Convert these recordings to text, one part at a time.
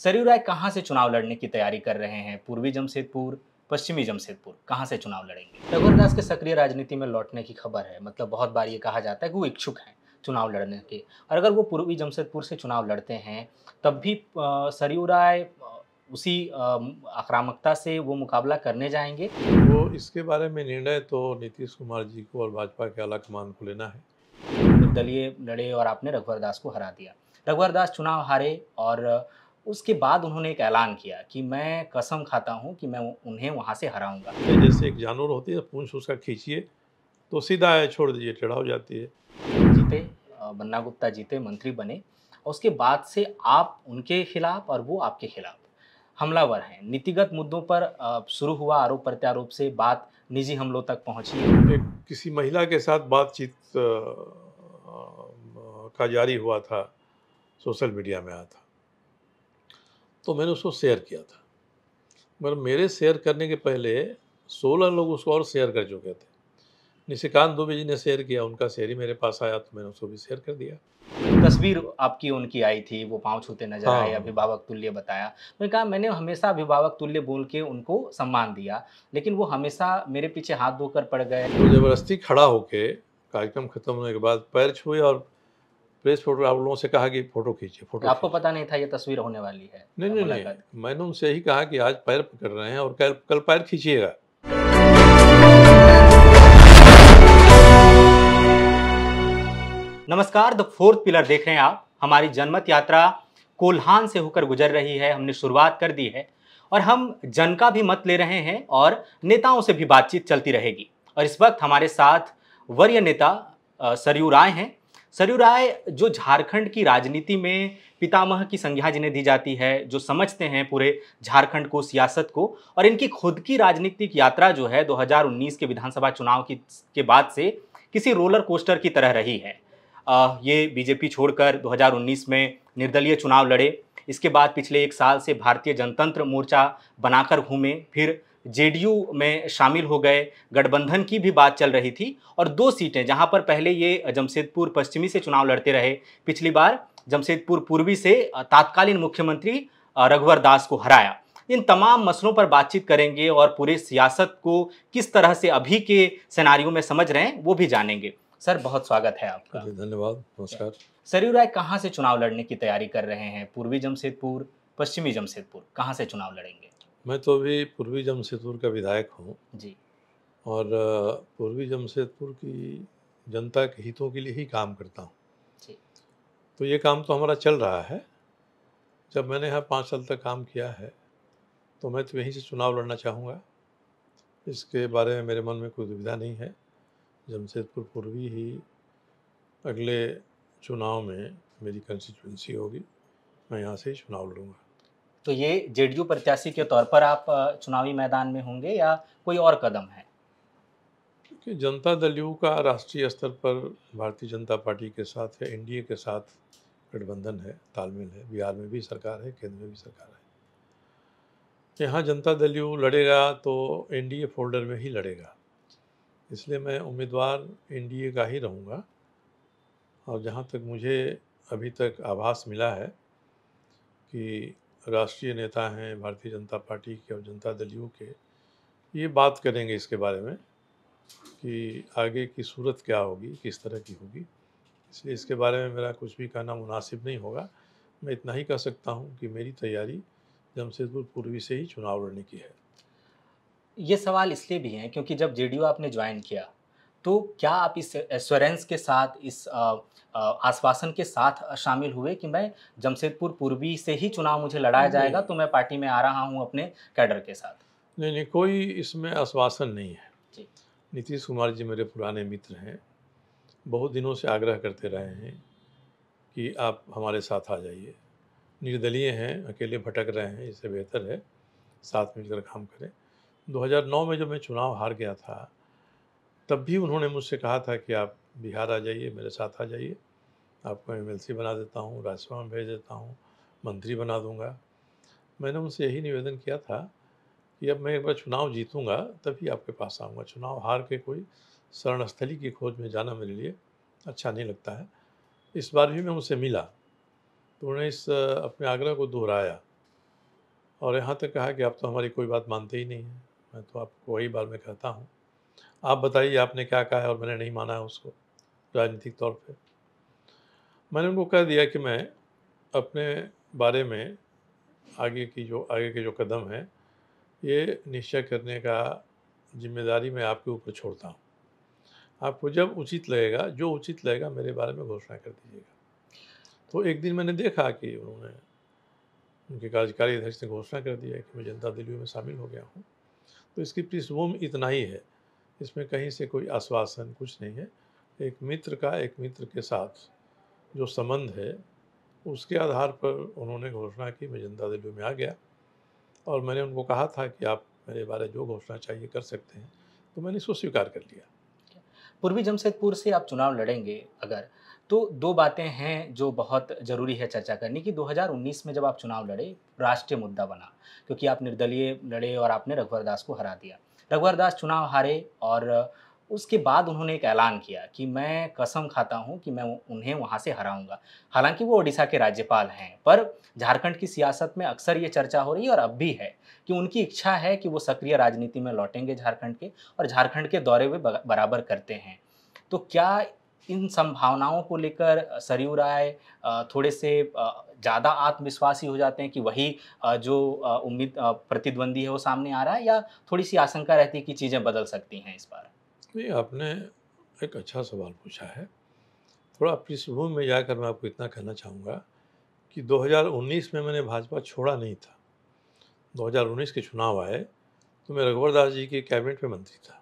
सरयू राय कहाँ से चुनाव लड़ने की तैयारी कर रहे हैं? पूर्वी जमशेदपुर पश्चिमी जमशेदपुर कहाँ से चुनाव लड़ेंगे? रघुवरदास के सक्रिय राजनीति में लौटने की खबर है। मतलब बहुत बार ये कहा जाता है कि वो इच्छुक हैं चुनाव लड़ने के। और अगर वो पूर्वी जमशेदपुर से चुनाव लड़ते हैं तब भी सरयू राय उसी आक्रामकता से वो मुकाबला करने जाएँगे? वो इसके बारे में निर्णय तो नीतीश कुमार जी को और भाजपा के आला कमान को लेना है। निर्दलीय लड़े और आपने रघुवर दास को हरा दिया। रघुवर दास चुनाव हारे और उसके बाद उन्होंने एक ऐलान किया कि मैं कसम खाता हूँ कि मैं उन्हें वहाँ से हराऊँगा। ये जैसे एक जानवर होती है पूंछ उसका खींचिए तो सीधा है छोड़ दीजिए टेढ़ा हो जाती है। जीते बन्ना गुप्ता जीते मंत्री बने और उसके बाद से आप उनके खिलाफ और वो आपके खिलाफ हमलावर हैं। नीतिगत मुद्दों पर शुरू हुआ आरोप प्रत्यारोप से बात निजी हमलों तक पहुँची। एक किसी महिला के साथ बातचीत का जारी हुआ था सोशल मीडिया में आया था। तो मैंने उसको शेयर किया था। मगर मेरे शेयर करने के पहले सोलह लोग उसको और शेयर कर चुके थे। निशिकांत दुबे जी ने शेयर किया उनका शेयर ही मेरे पास आया तो मैंने उसको भी शेयर कर दिया। तस्वीर आपकी उनकी आई थी वो पाँव छूते नज़र हाँ। आए अभिभावक तुल्य बताया। मैंने कहा मैंने हमेशा अभिभावक तुल्य बोल के उनको सम्मान दिया लेकिन वो हमेशा मेरे पीछे हाथ धोकर पड़ गए। तो ज़बरदस्ती खड़ा होके कार्यक्रम खत्म होने के बाद पैर छुए और प्रेस फोटोग्राफर लोगों से कहा कि फ़ोटो खींचिए फ़ोटो आपको पता नहीं था ये तस्वीर होने वाली है। नहीं नहीं नहीं मैंने उनसे यही कहा कि आज पैर पकड़ रहे हैं और कल कल पैर खींचिएगा। नमस्कार द फोर्थ पिलर देख रहे हैं आप। हमारी जनमत यात्रा कोल्हान से होकर गुजर रही है हमने शुरुआत कर दी है और हम जन का भी मत ले रहे हैं और नेताओं से भी बातचीत चलती रहेगी। और इस वक्त हमारे साथ वरीय नेता सरयू राय हैं। सरयू राय जो झारखंड की राजनीति में पितामह की संज्ञा जिन्हें दी जाती है जो समझते हैं पूरे झारखंड को सियासत को और इनकी खुद की राजनीतिक यात्रा जो है 2019 के विधानसभा चुनाव की के बाद से किसी रोलर कोस्टर की तरह रही है। अ, ये बीजेपी छोड़कर 2019 में निर्दलीय चुनाव लड़े। इसके बाद पिछले एक साल से भारतीय जनतंत्र मोर्चा बनाकर घूमे। फिर जेडीयू में शामिल हो गए गठबंधन की भी बात चल रही थी और दो सीटें जहाँ पर पहले ये जमशेदपुर पश्चिमी से चुनाव लड़ते रहे। पिछली बार जमशेदपुर पूर्वी से तात्कालीन मुख्यमंत्री रघुवर दास को हराया। इन तमाम मसलों पर बातचीत करेंगे और पूरे सियासत को किस तरह से अभी के सिनारियों में समझ रहे हैं वो भी जानेंगे। सर बहुत स्वागत है आपका। धन्यवाद। नमस्कार। सरयू राय कहाँ से चुनाव लड़ने की तैयारी कर रहे हैं? पूर्वी जमशेदपुर पश्चिमी जमशेदपुर कहाँ से चुनाव लड़ेंगे? मैं तो अभी पूर्वी जमशेदपुर का विधायक हूँ। जी। और पूर्वी जमशेदपुर की जनता के हितों के लिए ही काम करता हूँ। तो ये काम तो हमारा चल रहा है। जब मैंने यहाँ पाँच साल तक काम किया है तो मैं तो यहीं से चुनाव लड़ना चाहूँगा। इसके बारे में मेरे मन में कोई दुविधा नहीं है। जमशेदपुर पूर्वी ही अगले चुनाव में मेरी कंस्टिट्यूंसी होगी। मैं यहाँ से ही चुनाव लड़ूँगा। तो ये जेडीयू प्रत्याशी के तौर पर आप चुनावी मैदान में होंगे या कोई और कदम है? क्योंकि जनता दल यू का राष्ट्रीय स्तर पर भारतीय जनता पार्टी के साथ या एनडीए के साथ गठबंधन है, तालमेल है। बिहार में भी सरकार है, केंद्र में भी सरकार है। यहाँ जनता दल यू लड़ेगा तो एनडीए फोल्डर में ही लड़ेगा। इसलिए मैं उम्मीदवार एनडीए का ही रहूँगा। और जहाँ तक मुझे अभी तक आभास मिला है कि राष्ट्रीय नेता हैं, भारतीय जनता पार्टी के और जनता दल यू के, ये बात करेंगे इसके बारे में कि आगे की सूरत क्या होगी, किस तरह की होगी। इसलिए इसके बारे में मेरा कुछ भी कहना मुनासिब नहीं होगा। मैं इतना ही कह सकता हूँ कि मेरी तैयारी जमशेदपुर पूर्वी से ही चुनाव लड़ने की है। ये सवाल इसलिए भी हैं क्योंकि जब जेडीयू आपने ज्वाइन किया तो क्या आप इस एश्योरेंस के साथ इस आश्वासन के साथ शामिल हुए कि मैं जमशेदपुर पूर्वी से ही चुनाव मुझे लड़ाया जाएगा तो मैं पार्टी में आ रहा हूँ अपने कैडर के साथ? नहीं नहीं कोई इसमें आश्वासन नहीं है। जी। नीतीश कुमार जी मेरे पुराने मित्र हैं। बहुत दिनों से आग्रह करते रहे हैं कि आप हमारे साथ आ जाइए। निर्दलीय हैं अकेले भटक रहे हैं इससे बेहतर है साथ मिलकर काम करें। 2009 में जब मैं चुनाव हार गया था तब भी उन्होंने मुझसे कहा था कि आप बिहार आ जाइए, मेरे साथ आ जाइए। आपको एमएलसी बना देता हूँ राज्यसभा में भेज देता हूँ, मंत्री बना दूँगा। मैंने उनसे यही निवेदन किया था कि अब मैं एक बार चुनाव जीतूँगा, तभी आपके पास आऊँगा। चुनाव हार के कोई शरणस्थली की खोज में जाना मेरे लिए अच्छा नहीं लगता है। इस बार भी मैं उनसे मिला तो उन्होंने इस, अपने आग्रह को दोहराया और यहाँ तक कहा कि आप तो हमारी कोई बात मानते ही नहीं हैं। मैं तो आपको वही बार में कहता हूँ आप बताइए आपने क्या कहा है और मैंने नहीं माना है उसको, राजनीतिक तौर पे। मैंने उनको कह दिया कि मैं अपने बारे में आगे की जो, आगे के जो कदम हैं, ये निश्चय करने का ज़िम्मेदारी मैं आपके ऊपर छोड़ता हूँ। आपको जब उचित लगेगा, जो उचित लगेगा, मेरे बारे में घोषणा कर दीजिएगा। तो एक दिन मैंने देखा कि उन्होंने, उनके कार्यकारी अध्यक्ष ने घोषणा कर दिया कि मैं जनता दिल्ली में शामिल हो गया हूँ। तो इसकी पृष्ठभूमि इतना ही है। इसमें कहीं से कोई आश्वासन कुछ नहीं है। एक मित्र का एक मित्र के साथ जो संबंध है, उसके आधार पर उन्होंने घोषणा की, मैं जनता दिल्ली में आ गया और मैंने उनको कहा था कि आप मेरे बारे जो घोषणा चाहिए कर सकते हैं तो मैंने इसको स्वीकार कर लिया। पूर्वी जमशेदपुर से आप चुनाव लड़ेंगे अगर तो दो बातें हैं जो बहुत ज़रूरी है चर्चा करनी कि। 2019 में जब आप चुनाव लड़े, राष्ट्रीय मुद्दा बना, क्योंकि आप निर्दलीय लड़े और आपने रघुवर दास को हरा दिया। रघुवर दास चुनाव हारे और उसके बाद उन्होंने एक ऐलान किया कि मैं कसम खाता हूँ कि मैं उन्हें वहाँ से हराऊँगा। हालाँकि वो ओडिशा के राज्यपाल हैं, पर झारखंड की सियासत में अक्सर ये चर्चा हो रही है और अब भी है कि उनकी इच्छा है कि वो सक्रिय राजनीति में लौटेंगे झारखंड के और झारखंड के दौरे में बराबर करते हैं। तो क्या इन संभावनाओं को लेकर सरयू राय थोड़े से ज़्यादा आत्मविश्वासी हो जाते हैं कि वही जो उम्मीद प्रतिद्वंदी है वो सामने आ रहा है या थोड़ी सी आशंका रहती है कि चीज़ें बदल सकती हैं इस बार? नहीं, आपने एक अच्छा सवाल पूछा है। थोड़ा पृष्ठभूमि में जाकर मैं आपको इतना कहना चाहूँगा कि 2019 में मैंने भाजपा छोड़ा नहीं था। 2019 के चुनाव आए तो मैं रघुवर दास जी के कैबिनेट में मंत्री था।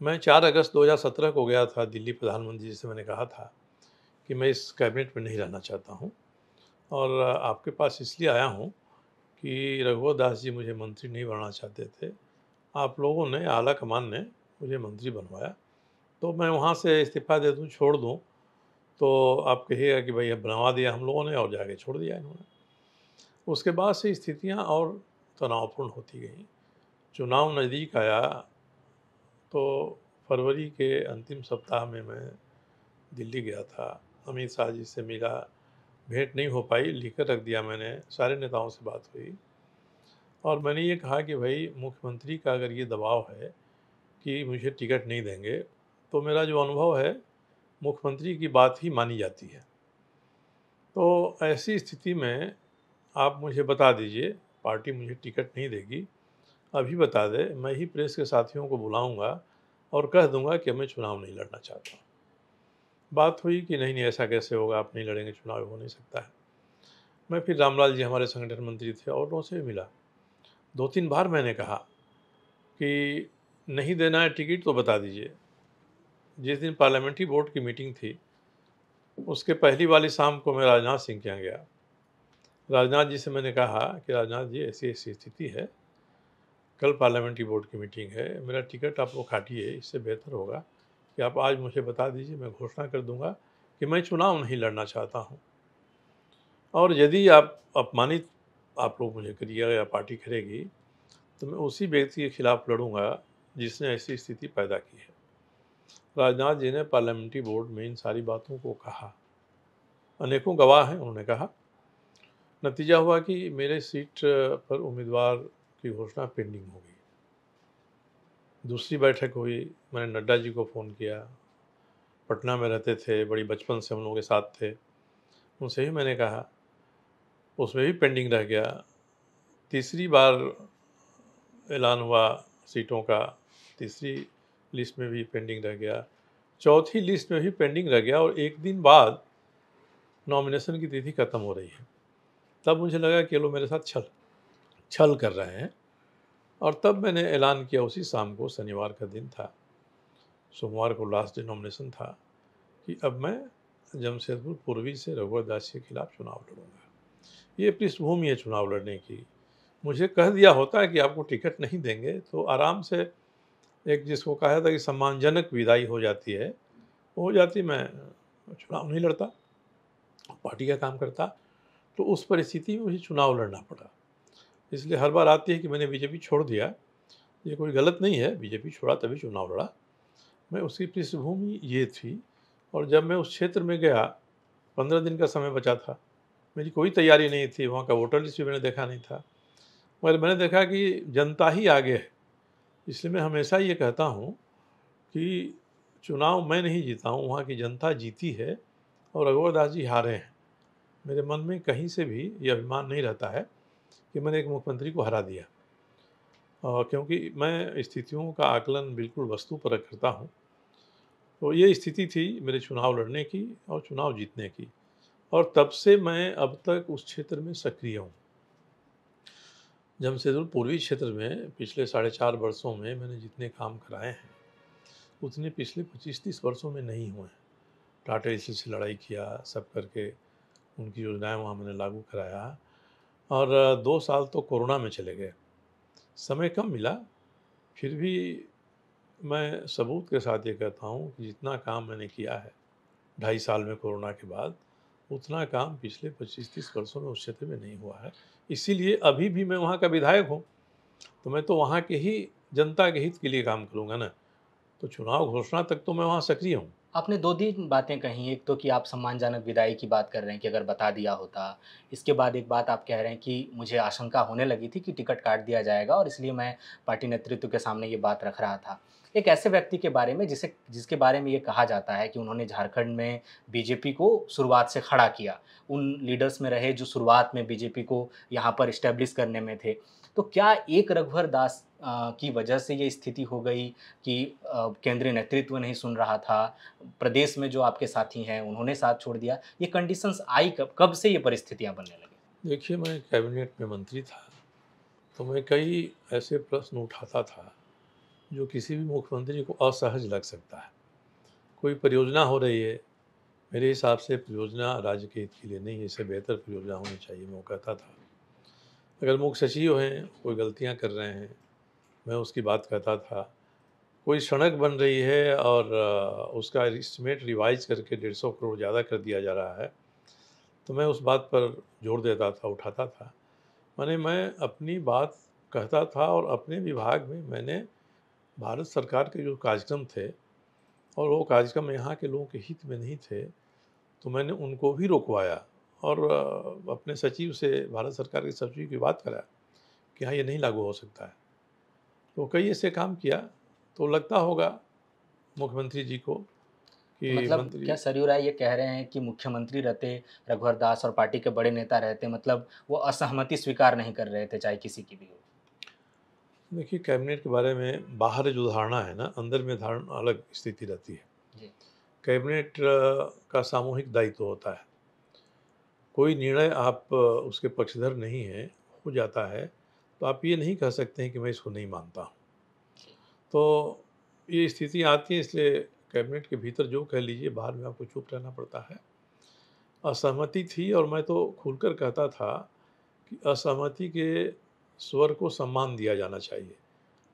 मैं 4 अगस्त 2017 को गया था दिल्ली प्रधानमंत्री जी से मैंने कहा था कि मैं इस कैबिनेट में नहीं रहना चाहता हूँ। और आपके पास इसलिए आया हूँ कि रघुवर दास जी मुझे मंत्री नहीं बनाना चाहते थे। आप लोगों ने, आला कमान ने मुझे मंत्री बनवाया। तो मैं वहाँ से इस्तीफ़ा दे दूँ, छोड़ दूँ तो आप कहिएगा कि भाई अब बनवा दिया हम लोगों ने और जाके छोड़ दिया इन्होंने। उसके बाद से स्थितियाँ और तनावपूर्ण होती गई। चुनाव नज़दीक आया तो फरवरी के अंतिम सप्ताह में मैं दिल्ली गया था। अमित शाह जी से मिला भेंट नहीं हो पाई, लिखकर रख दिया मैंने, सारे नेताओं से बात हुई। और मैंने ये कहा कि भाई, मुख्यमंत्री का अगर ये दबाव है कि मुझे टिकट नहीं देंगे तो मेरा जो अनुभव है, मुख्यमंत्री की बात ही मानी जाती है। तो ऐसी स्थिति में आप मुझे बता दीजिए, पार्टी मुझे टिकट नहीं देगी, अभी बता दे, मैं ही प्रेस के साथियों को बुलाऊँगा और कह दूँगा कि मैं चुनाव नहीं लड़ना चाहता। बात हुई कि नहीं नहीं, ऐसा कैसे होगा? आप नहीं लड़ेंगे, चुनाव हो नहीं सकता है। मैं फिर रामलाल जी हमारे संगठन मंत्री थे और उनसे भी मिला। दो तीन बार मैंने कहा कि नहीं देना है टिकट तो बता दीजिए। जिस दिन पार्लियामेंट्री बोर्ड की मीटिंग थी, उसके पहली वाली शाम को मैं राजनाथ सिंह के यहाँ गया। राजनाथ जी से मैंने कहा कि राजनाथ जी, ऐसी ऐसी स्थिति है। कल पार्लियामेंट्री बोर्ड की मीटिंग है, मेरा टिकट आप लोग काटिए, इससे बेहतर होगा। कि आप आज मुझे बता दीजिए, मैं घोषणा कर दूँगा कि मैं चुनाव नहीं लड़ना चाहता हूँ। और यदि आप अपमानित आप लोग मुझे करिएगा या पार्टी करेगी तो मैं उसी व्यक्ति के खिलाफ लड़ूँगा जिसने ऐसी स्थिति पैदा की है। राजनाथ जी ने पार्लियामेंट्री बोर्ड में इन सारी बातों को कहा। अनेकों गवाह हैं, उन्होंने कहा। नतीजा हुआ कि मेरे सीट पर उम्मीदवार की घोषणा पेंडिंग हो गई। दूसरी बैठक हुई, मैंने नड्डा जी को फ़ोन किया। पटना में रहते थे, बड़ी बचपन से हम लोगों के साथ थे। उनसे भी मैंने कहा। उसमें भी पेंडिंग रह गया। तीसरी बार ऐलान हुआ सीटों का। तीसरी लिस्ट में भी पेंडिंग रह गया। चौथी लिस्ट में भी पेंडिंग रह गया और एक दिन बाद नॉमिनेशन की तिथि खत्म हो रही है। तब मुझे लगा कि लोग मेरे साथ छल छल कर रहे हैं। और तब मैंने ऐलान किया उसी शाम को, शनिवार का दिन था। सोमवार को लास्ट डे नॉमिनेशन था कि अब मैं जमशेदपुर पूर्वी से रघुवर दास के खिलाफ चुनाव लड़ूँगा। ये पृष्ठभूमि है चुनाव लड़ने की। मुझे कह दिया होता है कि आपको टिकट नहीं देंगे तो आराम से एक जिसको कहा था कि सम्मानजनक विदाई हो जाती है हो जाती, मैं चुनाव नहीं लड़ता, पार्टी का काम करता तो उस परिस्थिति में मुझे चुनाव लड़ना पड़ा। इसलिए हर बार आती है कि मैंने बीजेपी छोड़ दिया। ये कोई गलत नहीं है, बीजेपी छोड़ा तभी चुनाव लड़ा। मैं उसकी पृष्ठभूमि ये थी और जब मैं उस क्षेत्र में गया, पंद्रह दिन का समय बचा था। मेरी कोई तैयारी नहीं थी, वहाँ का वोटर लिस्ट भी मैंने देखा नहीं था। मगर मैंने देखा कि जनता ही आगे है। इसलिए मैं हमेशा ये कहता हूँ कि चुनाव मैं नहीं जीता हूँ, वहाँ की जनता जीती है और रघुवर दास जी हारे हैं। मेरे मन में कहीं से भी ये अभिमान नहीं रहता है। कि मैंने एक मुख्यमंत्री को हरा दिया। और क्योंकि मैं स्थितियों का आकलन बिल्कुल वस्तु पर करता हूँ। तो ये स्थिति थी मेरे चुनाव लड़ने की और चुनाव जीतने की। और तब से मैं अब तक उस क्षेत्र में सक्रिय हूँ। जमशेदपुर पूर्वी क्षेत्र में पिछले साढ़े चार वर्षों में मैंने जितने काम कराए हैं, उतने पिछले पच्चीस तीस वर्षों में नहीं हुए हैं। टाटा इसी से लड़ाई किया, सब करके उनकी योजनाएँ वहाँ मैंने लागू कराया। और दो साल तो कोरोना में चले गए। समय कम मिला, फिर भी मैं सबूत के साथ ये कहता हूँ कि जितना काम मैंने किया है, ढाई साल में कोरोना के बाद, उतना काम पिछले पच्चीस तीस वर्षों में उस क्षेत्र में नहीं हुआ है। इसीलिए अभी भी मैं वहाँ का विधायक हूँ तो मैं तो वहाँ के ही जनता के हित के लिए काम करूँगा ना। तो चुनाव घोषणा तक तो मैं वहाँ सक्रिय हूँ। आपने दो तीन बातें कही, एक तो कि आप सम्मानजनक विदाई की बात कर रहे हैं कि अगर बता दिया होता। इसके बाद एक बात आप कह रहे हैं कि मुझे आशंका होने लगी थी कि टिकट काट दिया जाएगा और इसलिए मैं पार्टी नेतृत्व के सामने ये बात रख रहा था। एक ऐसे व्यक्ति के बारे में जिसे, जिसके बारे में ये कहा जाता है कि उन्होंने झारखंड में बीजेपी को शुरुआत से खड़ा किया। उन लीडर्स में रहे जो शुरुआत में बीजेपी को यहाँ पर इस्टेब्लिश करने में थे। तो क्या एक रघुवर दास की वजह से ये स्थिति हो गई कि केंद्रीय नेतृत्व नहीं सुन रहा था? प्रदेश में जो आपके साथी हैं, उन्होंने साथ छोड़ दिया। ये कंडीशंस आई कब कब से ये परिस्थितियाँ बनने लगी? देखिए, मैं कैबिनेट में मंत्री था तो मैं कई ऐसे प्रश्न उठाता था, जो किसी भी मुख्यमंत्री को असहज लग सकता है। कोई परियोजना हो रही है, मेरे हिसाब से परियोजना राज्य के हित के लिए नहीं, इससे बेहतर परियोजना होनी चाहिए, मैं कहता था। अगर सचिव हैं, कोई गलतियाँ कर रहे हैं, मैं उसकी बात कहता था। कोई सड़क बन रही है और उसका एस्टिमेट रिवाइज करके डेढ़ सौ करोड़ ज़्यादा कर दिया जा रहा है तो मैं उस बात पर ज़ोर देता था, उठाता था। मैंने मैं अपनी बात कहता था और अपने विभाग में मैंने भारत सरकार के जो कार्यक्रम थे और वो कार्यक्रम यहाँ के लोगों के हित में नहीं थे तो मैंने उनको भी रोकवाया। और अपने सचिव से भारत सरकार के सचिव की बात करा कि हाँ ये नहीं लागू हो सकता है। तो कई ऐसे काम किया तो लगता होगा मुख्यमंत्री जी को कि मतलब क्या सरयू राय ये कह रहे हैं कि मुख्यमंत्री रहते रघुवर दास और पार्टी के बड़े नेता रहते मतलब वो असहमति स्वीकार नहीं कर रहे थे चाहे किसी की भी हो? देखिए कैबिनेट के बारे में बाहर जो धारणा है ना अंदर में धारणा अलग स्थिति रहती है। कैबिनेट का सामूहिक दायित्व तो होता है। कोई निर्णय आप, उसके पक्षधर नहीं है, हो जाता है तो आप ये नहीं कह सकते हैं कि मैं इसको नहीं मानता हूँ। तो ये स्थिति आती है, इसलिए कैबिनेट के भीतर जो कह लीजिए बाहर में आपको चुप रहना पड़ता है। असहमति थी और मैं तो खुलकर कहता था कि असहमति के स्वर को सम्मान दिया जाना चाहिए।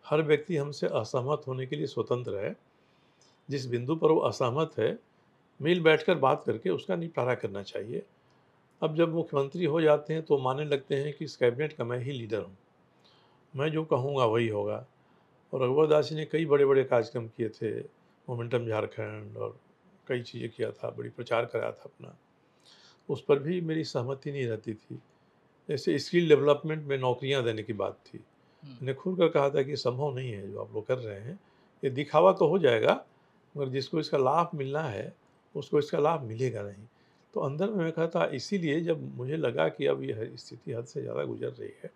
हर व्यक्ति हमसे असहमत होने के लिए स्वतंत्र है। जिस बिंदु पर वो असहमत है, मिल बैठकर बात करके उसका निपटारा करना चाहिए। अब जब मुख्यमंत्री हो जाते हैं तो मानने लगते हैं कि इस कैबिनेट का मैं ही लीडर हूँ। मैं जो कहूँगा वही होगा। और रघुवर दास जी ने कई बड़े बड़े कार्यक्रम किए थे मोमेंटम झारखंड और कई चीज़ें किया था बड़ी प्रचार कराया था अपना। उस पर भी मेरी सहमति नहीं रहती थी। जैसे स्किल डेवलपमेंट में नौकरियाँ देने की बात थी। हम्म। मैंने खुल कर कहा था कि संभव नहीं है जो आप लोग कर रहे हैं। ये दिखावा तो हो जाएगा मगर जिसको इसका लाभ मिलना है उसको इसका लाभ मिलेगा नहीं। तो अंदर में मैं कहता इसीलिए जब मुझे लगा कि अब यह स्थिति हद से ज़्यादा गुजर रही है,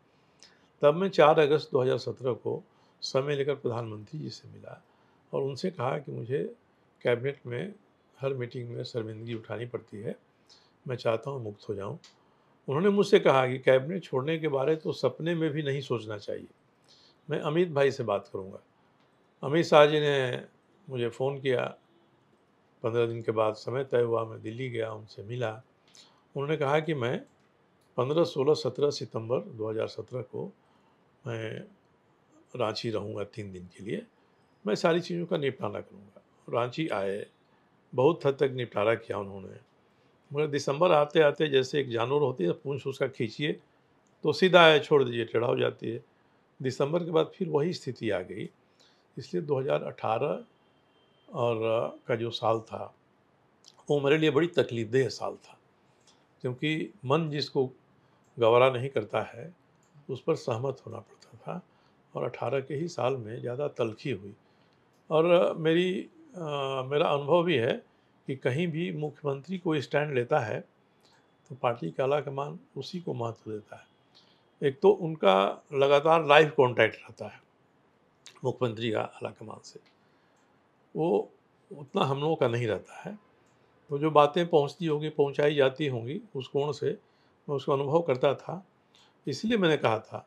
तब मैं चार अगस्त 2017 को समय लेकर प्रधानमंत्री जी से मिला और उनसे कहा कि मुझे कैबिनेट में हर मीटिंग में शर्मिंदगी उठानी पड़ती है, मैं चाहता हूँ मुक्त हो जाऊँ। उन्होंने मुझसे कहा कि कैबिनेट छोड़ने के बारे तो सपने में भी नहीं सोचना चाहिए। मैं अमित भाई से बात करूँगा। अमित शाह जी ने मुझे फ़ोन किया पंद्रह दिन के बाद समय तय हुआ, मैं दिल्ली गया, उनसे मिला। उन्होंने कहा कि मैं पंद्रह, सोलह, सत्रह सितंबर 2017 को मैं रांची रहूँगा तीन दिन के लिए। मैं सारी चीज़ों का निपटारा करूँगा। रांची आए, बहुत हद तक निपटारा किया उन्होंने। मगर दिसंबर आते आते जैसे एक जानवर होती है, पूंछ उसका खींचिए तो सीधा है छोड़ दीजिए टेढ़ा हो जाती है। दिसंबर के बाद फिर वही स्थिति आ गई। इसलिए 2018 और का जो साल था वो मेरे लिए बड़ी तकलीफ़देह साल था। क्योंकि मन जिसको गवारा नहीं करता है उस पर सहमत होना पड़ता था और अठारह के ही साल में ज़्यादा तलखी हुई। और मेरी आ, मेरा अनुभव भी है कि कहीं भी मुख्यमंत्री कोई स्टैंड लेता है तो पार्टी का आला कमान उसी को महत्व देता है। एक तो उनका लगातार लाइव कांटेक्ट रहता है मुख्यमंत्री का आला कमान से। वो उतना हम लोगों का नहीं रहता है। तो जो बातें पहुँचती होंगी पहुंचाई जाती होंगी उस कोण से मैं उसका अनुभव करता था। इसलिए मैंने कहा था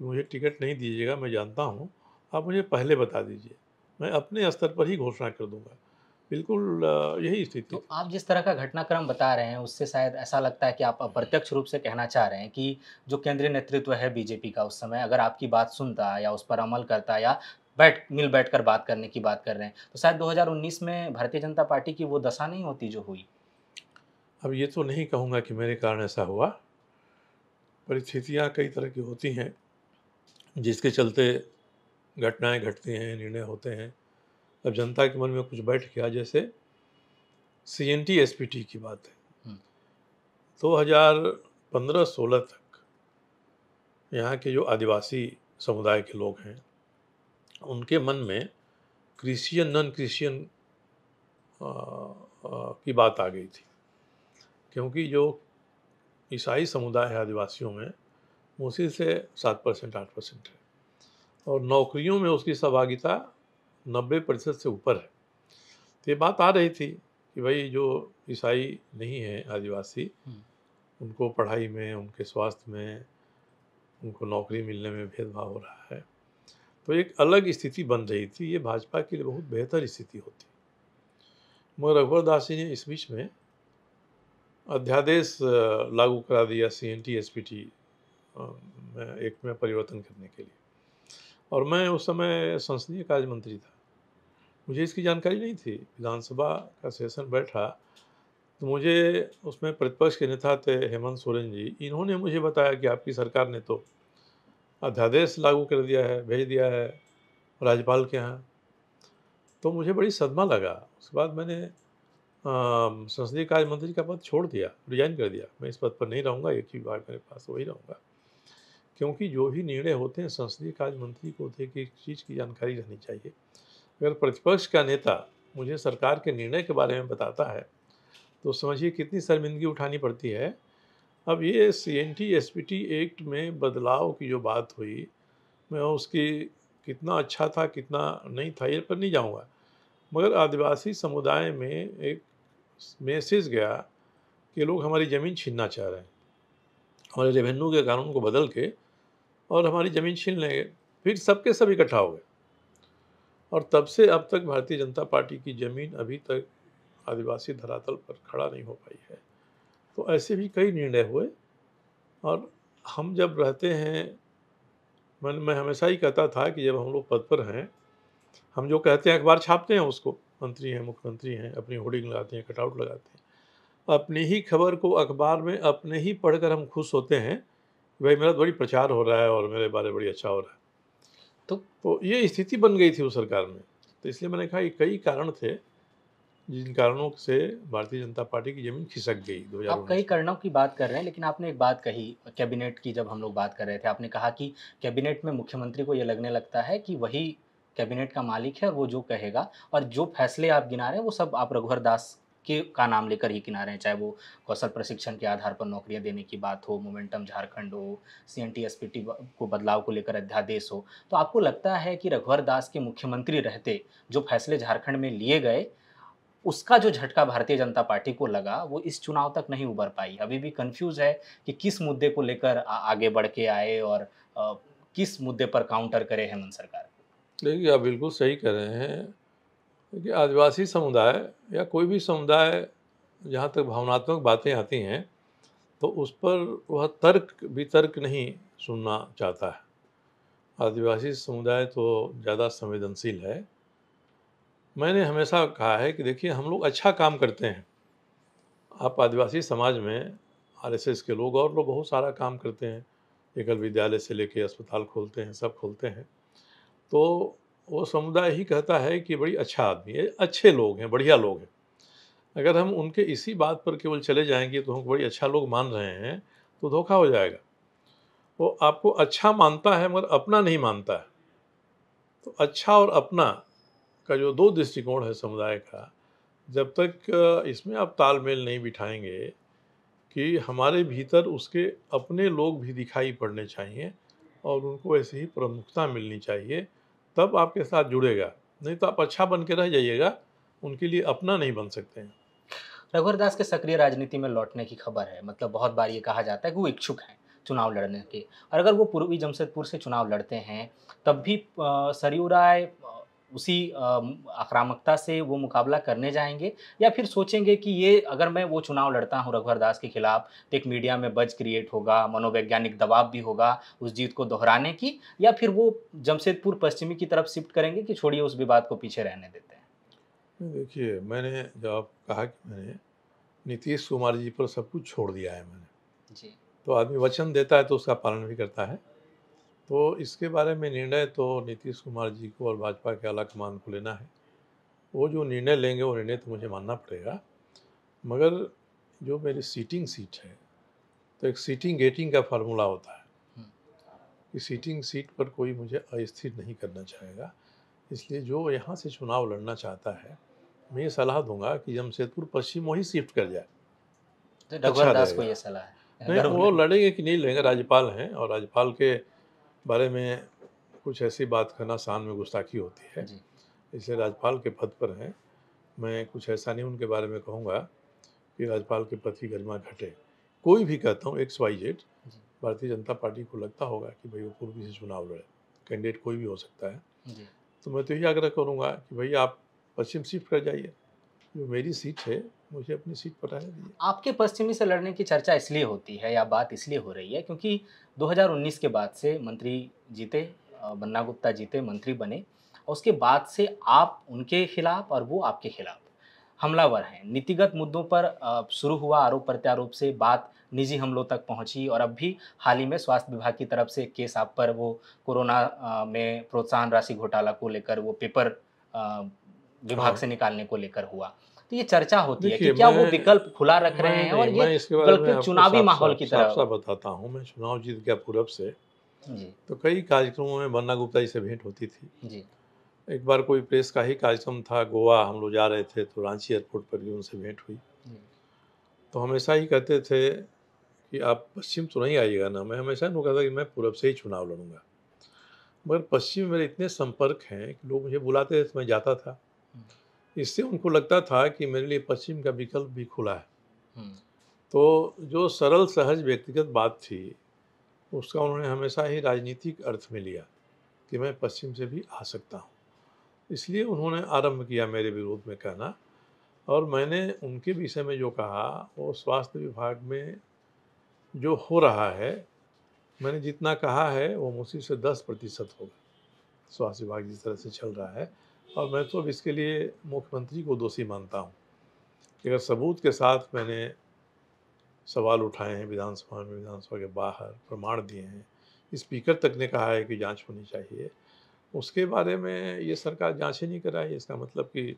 कि मुझे टिकट नहीं दीजिएगा मैं जानता हूँ आप मुझे पहले बता दीजिए। मैं अपने स्तर पर ही घोषणा कर दूँगा। बिल्कुल यही स्थिति तो आप जिस तरह का घटनाक्रम बता रहे हैं उससे शायद ऐसा लगता है कि आप अप्रत्यक्ष रूप से कहना चाह रहे हैं कि जो केंद्रीय नेतृत्व है बीजेपी का उस समय अगर आपकी बात सुनता या उस पर अमल करता या बैठ मिल बैठ कर बात करने की बात कर रहे हैं। तो शायद 2019 में भारतीय जनता पार्टी की वो दशा नहीं होती जो हुई। अब ये तो नहीं कहूँगा कि मेरे कारण ऐसा हुआ परिस्थितियाँ कई तरह की होती हैं जिसके चलते घटनाएँ घटती हैं निर्णय होते हैं। अब जनता के मन में कुछ बैठ गया जैसे C N T S P T की बात है। हम्म। दो हज़ार पंद्रह सोलह तक यहाँ के जो आदिवासी समुदाय के लोग हैं उनके मन में क्रिश्चियन नॉन क्रिश्चियन की बात आ गई थी। क्योंकि जो ईसाई समुदाय है आदिवासियों में उसी से सात परसेंट आठ परसेंट है। और नौकरियों में उसकी सहभागिता नब्बे प्रतिशत से ऊपर है। तो ये बात आ रही थी कि भाई जो ईसाई नहीं है आदिवासी हम्म। उनको पढ़ाई में उनके स्वास्थ्य में उनको नौकरी मिलने में भेदभाव हो रहा है। तो एक अलग स्थिति बन रही थी। ये भाजपा के लिए बहुत बेहतर स्थिति होती। मगर रघुवर दास जी ने इस बीच में अध्यादेश लागू करा दिया C N T S P T एक में परिवर्तन करने के लिए। और मैं उस समय संसदीय कार्य मंत्री था। मुझे इसकी जानकारी नहीं थी। विधानसभा का सेशन बैठा तो मुझे उसमें प्रतिपक्ष के नेता थे हेमंत सोरेन जी। इन्होंने मुझे बताया कि आपकी सरकार ने तो अध्यादेश लागू कर दिया है, भेज दिया है राज्यपाल के यहाँ। तो मुझे बड़ी सदमा लगा। उसके बाद मैंने संसदीय कार्य मंत्री का पद छोड़ दिया, रिजाइन कर दिया। मैं इस पद पर नहीं रहूँगा, एक ही बार मेरे पास वही रहूँगा। क्योंकि जो भी निर्णय होते हैं, संसदीय कार्य मंत्री को होते कि एक चीज़ की जानकारी रहनी चाहिए। अगर प्रतिपक्ष का नेता मुझे सरकार के निर्णय के बारे में बताता है तो समझिए कितनी शर्मिंदगी उठानी पड़ती है। अब ये C N T S P T act में बदलाव की जो बात हुई, मैं उसकी कितना अच्छा था, कितना नहीं था, ये पर नहीं जाऊँगा। मगर आदिवासी समुदाय में एक मैसेज गया कि लोग हमारी ज़मीन छीनना चाह रहे हैं। हमारे रेवेन्यू के कानून को बदल के और हमारी ज़मीन छीन लेंगे, फिर सबके सब इकट्ठा हो गए। और तब से अब तक भारतीय जनता पार्टी की ज़मीन अभी तक आदिवासी धरातल पर खड़ा नहीं हो पाई है। तो ऐसे भी कई निर्णय हुए और हम जब रहते हैं मैं मैं हमेशा ही कहता था कि जब हम लोग पद पर हैं हम जो कहते हैं अखबार छापते हैं उसको। मंत्री हैं मुख्यमंत्री हैं अपनी होर्डिंग लगाते हैं कटआउट लगाते हैं। अपनी ही खबर को अखबार में अपने ही पढ़कर हम खुश होते हैं भाई मेरा तो बड़ी प्रचार हो रहा है और मेरे बारे बड़ी अच्छा हो रहा है। तो तो ये स्थिति बन गई थी उस सरकार में। तो इसलिए मैंने कहा कि कई कारण थे जिन कारणों से भारतीय जनता पार्टी की ज़मीन खिसक गई दो हज़ार आप कई कारणों की बात कर रहे हैं लेकिन आपने एक बात कही कैबिनेट की जब हम लोग बात कर रहे थे आपने कहा कि कैबिनेट में मुख्यमंत्री को ये लगने लगता है कि वही कैबिनेट का मालिक है और वो जो कहेगा और जो फैसले आप गिना रहे हैं वो सब आप रघुवर दास के का नाम लेकर ही किनारे हैं चाहे वो कौशल प्रशिक्षण के आधार पर नौकरियाँ देने की बात हो मोमेंटम झारखंड हो C N T S P T को बदलाव को लेकर अध्यादेश हो। तो आपको लगता है कि रघुवर दास के मुख्यमंत्री रहते जो फैसले झारखंड में लिए गए उसका जो झटका भारतीय जनता पार्टी को लगा, वो इस चुनाव तक नहीं उबर पाई। अभी भी कंफ्यूज है कि किस मुद्दे को लेकर आगे बढ़ के आए और किस मुद्दे पर काउंटर करे हेमंत सरकार देखिए, आप बिल्कुल सही कह रहे हैं कि आदिवासी समुदाय या कोई भी समुदाय, जहाँ तक भावनात्मक बातें आती हैं तो उस पर वह तर्क, वितर्क नहीं सुनना चाहता है। आदिवासी समुदाय तो ज़्यादा संवेदनशील है। मैंने हमेशा कहा है कि देखिए, हम लोग अच्छा काम करते हैं। आप आदिवासी समाज में, आरएसएस के लोग और लोग बहुत सारा काम करते हैं। एकल विद्यालय से लेके अस्पताल खोलते हैं, सब खोलते हैं। तो वो समुदाय ही कहता है कि बड़ी अच्छा आदमी है, अच्छे लोग हैं, बढ़िया लोग हैं। अगर हम उनके इसी बात पर केवल चले जाएँगे तो हम बड़ी अच्छा लोग मान रहे हैं तो धोखा हो जाएगा। वो आपको अच्छा मानता है मगर अपना नहीं मानता है। तो अच्छा और अपना का जो दो दृष्टिकोण है समुदाय का, जब तक इसमें आप तालमेल नहीं बिठाएँगे कि हमारे भीतर उसके अपने लोग भी दिखाई पड़ने चाहिए और उनको ऐसे ही प्रमुखता मिलनी चाहिए, तब आपके साथ जुड़ेगा। नहीं तो आप अच्छा बन के रह जाइएगा, उनके लिए अपना नहीं बन सकते हैं। रघुवर दास के सक्रिय राजनीति में लौटने की खबर है मतलब बहुत बार ये कहा जाता है कि वो इच्छुक हैं चुनाव लड़ने के। और अगर वो पूर्वी जमशेदपुर से चुनाव लड़ते हैं, तब भी सरयू राय उसी आक्रामकता से वो मुकाबला करने जाएँगे या फिर सोचेंगे कि ये अगर मैं वो चुनाव लड़ता हूँ रघुवर दास के खिलाफ तो एक मीडिया में बज क्रिएट होगा मनोवैज्ञानिक दबाव भी होगा उस जीत को दोहराने की या फिर वो जमशेदपुर पश्चिमी की तरफ़ शिफ्ट करेंगे कि छोड़िए उस विवाद को पीछे रहने देते हैं? देखिए मैंने जब आप कहा कि मैंने नीतीश कुमार जी पर सब कुछ छोड़ दिया है मैंने। जी। तो आदमी वचन देता है तो उसका पालन भी करता है। तो इसके बारे में निर्णय तो नीतीश कुमार जी को और भाजपा के आला कमान को लेना है। वो जो निर्णय लेंगे वो निर्णय तो मुझे मानना पड़ेगा। मगर जो मेरी सीटिंग सीट है तो एक सीटिंग गेटिंग का फार्मूला होता है हम्म। कि सीटिंग सीट पर कोई मुझे अस्थिर नहीं करना चाहेगा। इसलिए जो यहाँ से चुनाव लड़ना चाहता है मैं ये सलाह दूँगा कि जमशेदपुर पश्चिम वही शिफ्ट कर जाए। तो अच्छा को ये सलाह है। नहीं वो लड़ेंगे कि नहीं लड़ेंगे राज्यपाल हैं और राज्यपाल के बारे में कुछ ऐसी बात करना शान में गुस्ताखी होती है। इसलिए राज्यपाल के पद पर हैं। मैं कुछ ऐसा नहीं उनके बारे में कहूँगा कि राज्यपाल के पद की गरिमा घटे। कोई भी कहता हूँ x Y Z Bharatiya Janata party को लगता होगा कि भाई वो पूर्वी से चुनाव लड़े। कैंडिडेट कोई भी हो सकता है। तो मैं तो यही आग्रह करूँगा कि भाई आप पश्चिम शिफ्ट कर जाइए। जो मेरी सीट है, मुझे अपनी सीट रहने दीजिए। आपके पश्चिमी से लड़ने की चर्चा इसलिए होती है या बात इसलिए हो रही है क्योंकि 2019 के बाद से मंत्री जीते बन्ना गुप्ता जीते, मंत्री बने और उसके बाद से आप उनके खिलाफ और वो आपके खिलाफ हमलावर हैं। नीतिगत मुद्दों पर शुरू हुआ आरोप प्रत्यारोप से बात निजी हमलों तक पहुँची और अब भी हाल ही में स्वास्थ्य विभाग की तरफ़ से केस आप पर वो कोरोना में प्रोत्साहन राशि घोटाला को लेकर वो पेपर विभाग हाँ। से निकालने को लेकर हुआ। तो ये चर्चा होती है कि क्या वो विकल्प खुला रख रहे हैं और ये चुनावी माहौल की तरह बताता हूँ। मैं चुनाव जीत गया पूरब से। जी। तो कई कार्यक्रमों में बन्ना गुप्ता जी से भेंट होती थी। जी। एक बार कोई प्रेस का ही कार्यक्रम था गोवा हम लोग जा रहे थे तो रांची एयरपोर्ट पर भी उनसे भेंट हुई। तो हमेशा ही कहते थे कि आप पश्चिम तो नहीं आइएगा ना मैं हमेशा नहीं कहता कि मैं पूरब से ही चुनाव लड़ूँगा। मगर पश्चिम में मेरे इतने संपर्क हैं कि लोग मुझे बुलाते थे तो मैं जाता था। इससे उनको लगता था कि मेरे लिए पश्चिम का विकल्प भी खुला है। हम्म। तो जो सरल सहज व्यक्तिगत बात थी उसका उन्होंने हमेशा ही राजनीतिक अर्थ में लिया कि मैं पश्चिम से भी आ सकता हूँ। इसलिए उन्होंने आरंभ किया मेरे विरोध में कहना और मैंने उनके विषय में जो कहा वो स्वास्थ्य विभाग में जो हो रहा है मैंने जितना कहा है वो मुझसे से दस प्रतिशत होगा स्वास्थ्य विभाग जिस तरह से चल रहा है और मैं तो अब इसके लिए मुख्यमंत्री को दोषी मानता हूँ कि अगर सबूत के साथ मैंने सवाल उठाए हैं विधानसभा में, विधानसभा के बाहर, प्रमाण दिए हैं, स्पीकर तक ने कहा है कि जाँच होनी चाहिए, उसके बारे में ये सरकार जाँच ही नहीं कराई इसका मतलब कि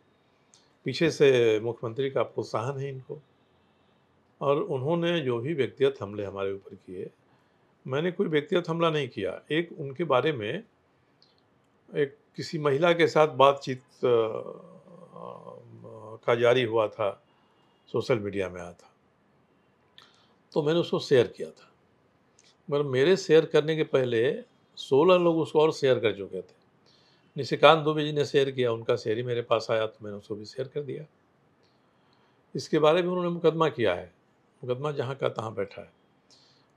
पीछे से मुख्यमंत्री का प्रोत्साहन है इनको। और उन्होंने जो भी व्यक्तिगत हमले हमारे ऊपर किए, मैंने कोई व्यक्तिगत हमला नहीं किया। एक उनके बारे में एक किसी महिला के साथ बातचीत का जारी हुआ था, सोशल मीडिया में आया था। तो मैंने उसको शेयर किया था। मगर मेरे शेयर करने के पहले सोलह लोग उसको और शेयर कर चुके थे। निशिकांत दुबे जी ने शेयर किया, उनका शेयर ही मेरे पास आया तो मैंने उसको भी शेयर कर दिया। इसके बारे में उन्होंने मुकदमा किया है। मुकदमा जहाँ का तहाँ बैठा है।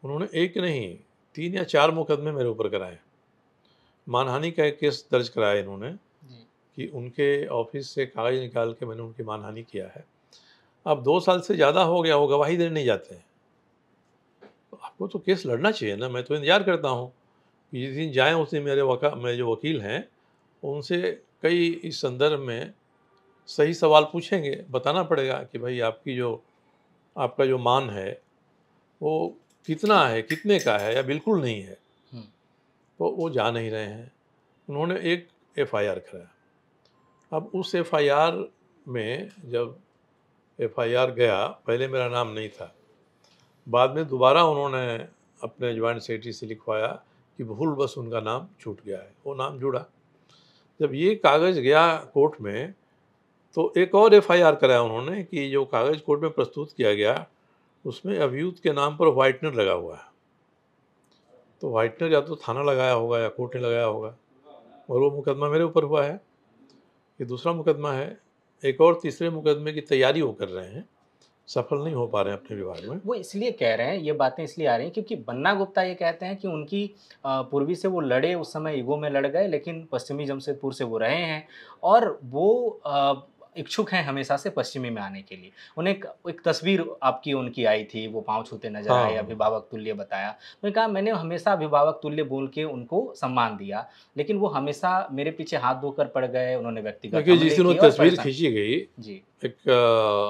उन्होंने एक नहीं, तीन या चार मुकदमे मेरे ऊपर कराए मानहानि का एक केस दर्ज कराया इन्होंने कि उनके ऑफ़िस से कागज़ निकाल के मैंने उनकी मानहानि किया है। अब दो साल से ज़्यादा हो गया वो गवाही देने नहीं जाते हैं। तो आपको तो केस लड़ना चाहिए ना मैं तो इंतज़ार करता हूँ कि जिस दिन जाएँ उस दिन मेरे वका मेरे जो वकील हैं उनसे कई इस संदर्भ में सही सवाल पूछेंगे बताना पड़ेगा कि भाई आपकी जो आपका जो मान है वो कितना है कितने का है या बिल्कुल नहीं है। तो वो जा नहीं रहे हैं। उन्होंने एक एफआईआर कराया। अब उस एफआईआर में जब एफआईआर गया, पहले मेरा नाम नहीं था। बाद में दोबारा उन्होंने अपने ज्वाइंट सेक्रेटरी से लिखवाया कि भूल बस उनका नाम छूट गया है। वो नाम जुड़ा। जब ये कागज़ गया कोर्ट में तो एक और एफआईआर कराया उन्होंने कि जो कागज़ कोर्ट में प्रस्तुत किया गया, उसमें अभियुक्त के नाम पर वाइटनर लगा हुआ है। तो वाइटनर या तो थाना लगाया होगा या कोर्ट ने लगाया होगा। और वो मुकदमा मेरे ऊपर हुआ है। ये दूसरा मुकदमा है। एक और तीसरे मुकदमे की तैयारी वो कर रहे हैं। सफल नहीं हो पा रहे हैं अपने विभाग में। वो इसलिए कह रहे हैं, ये बातें इसलिए आ रही हैं क्योंकि बन्ना गुप्ता ये कहते हैं कि उनकी पूर्वी से वो लड़े उस समय ईगो में लड़ गए, लेकिन पश्चिमी जमशेदपुर से वो रहे हैं। और वो इच्छुक हैं हमेशा से पश्चिमी में आने के लिए उन्हें एक, एक तस्वीर आपकी उनकी आई थी वो पाँव छूते नज़र हाँ। आए अभिभावक तुल्य बताया मैंने कहा मैंने हमेशा अभिभावक तुल्य बोल के उनको सम्मान दिया लेकिन वो हमेशा मेरे पीछे हाथ धोकर पड़ गए उन्होंने व्यक्तिगत जिस दिन तस्वीर खींची गई जी एक